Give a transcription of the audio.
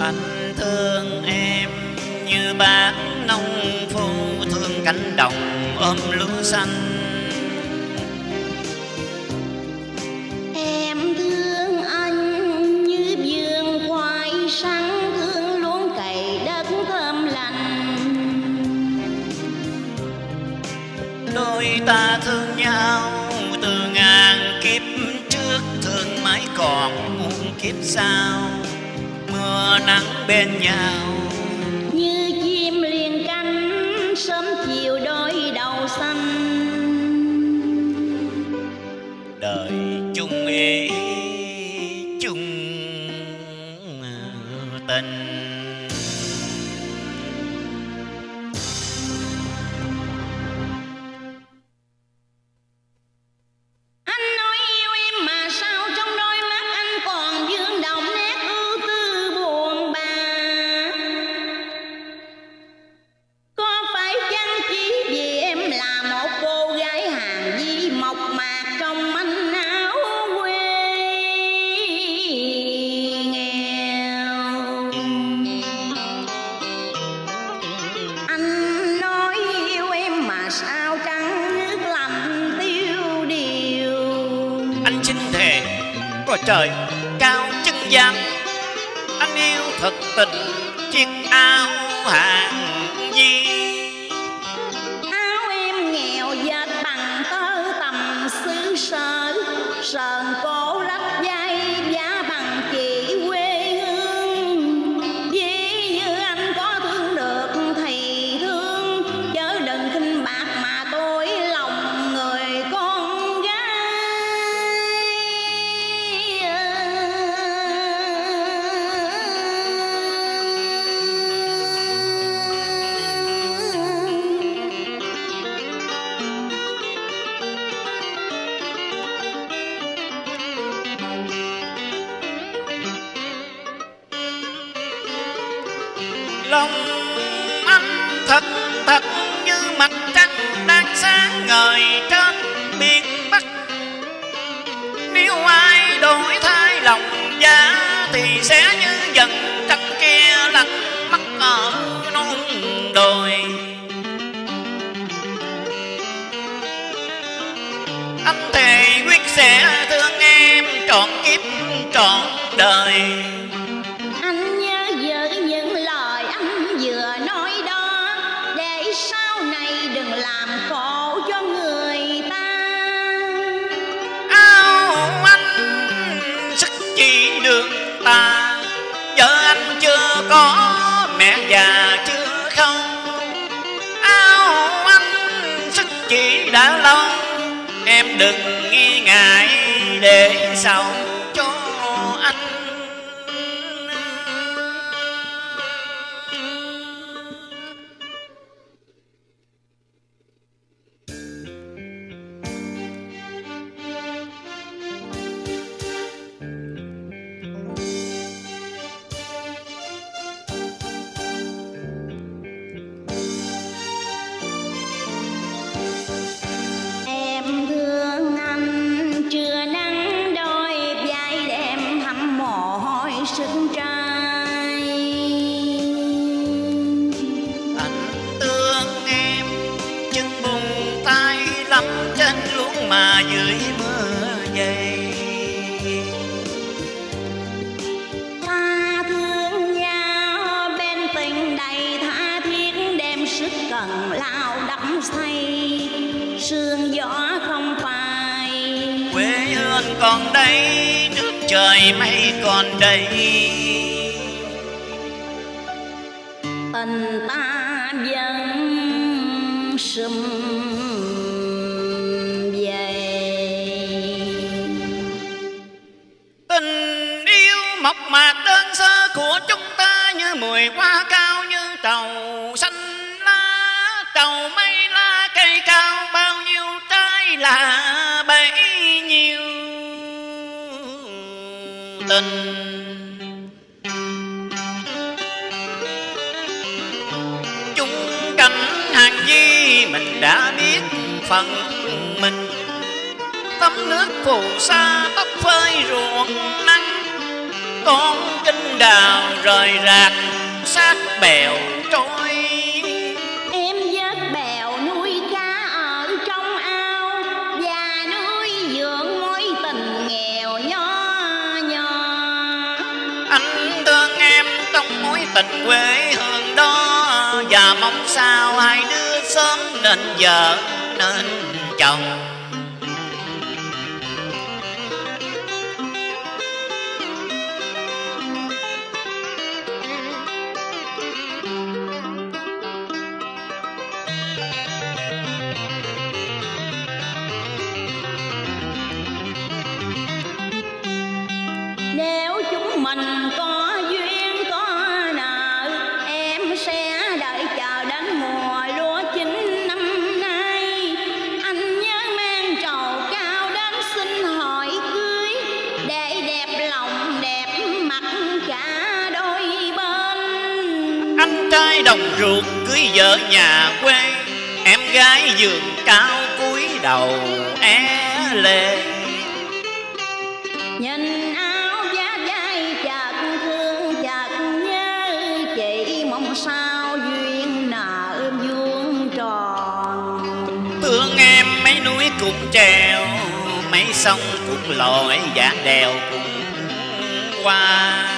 anh thương em như bác nông phu thương cánh đồng ôm lúa xanh. Em thương anh như vườn khoai sắn thương luống cày đất thơm lành. Đôi ta thương nhau từ ngàn kiếp trước thương mãi còn muôn kiếp sau mưa nắng bên nhau. Như chim liền cánh sớm chiều đôi đầu xanh. Có trời cao chân gian anh yêu thật tình chiếc áo hàng di lòng. Anh thật thật như mặt trăng đang sáng ngời trên biển bắc. Nếu ai đổi thay lòng giá thì sẽ như dần trăng kia lạnh mắt ở non đồi. Anh thề quyết sẽ thương em trọn kiếp trọn đời. Anh chưa có, mẹ già chưa không. Áo anh sức chỉ đã lâu, em đừng nghi ngại để sau. Mà dưới mưa dày. Ta thương nhau bên tình đầy tha thiết đem sức cần lao đắm say sương gió không phai. Quê hương còn đây nước trời mây còn đây tình ta vẫn sum của chúng ta như mùi hoa cao như trầu xanh lá trầu mây lá, cây cao, bao nhiêu trái là bấy nhiêu. Tình. Chung cảnh hàng di mình đã biết phận mình. Tắm nước phù sa tóc phơi ruộng nắng, con kinh đào rời rạc sát bèo trôi em vớt bèo nuôi cá ở trong ao và nuôi dưỡng mối tình nghèo nho nhỏ. Anh thương em trong mối tình quê hương đó và mong sao hai đứa sớm nên vợ nên chồng Nếu chúng mình có duyên, có nợ, Em sẽ đợi chờ đến mùa lúa chín năm nay. Anh nhớ mang trầu cao đến xin hỏi cưới, Để đẹp lòng, đẹp mặt cả đôi bên. Anh trai đồng ruột cưới vợ nhà quê, em gái giường cao cúi đầu e é lệ cũng treo mấy sông cũng lội dạng đèo cùng qua.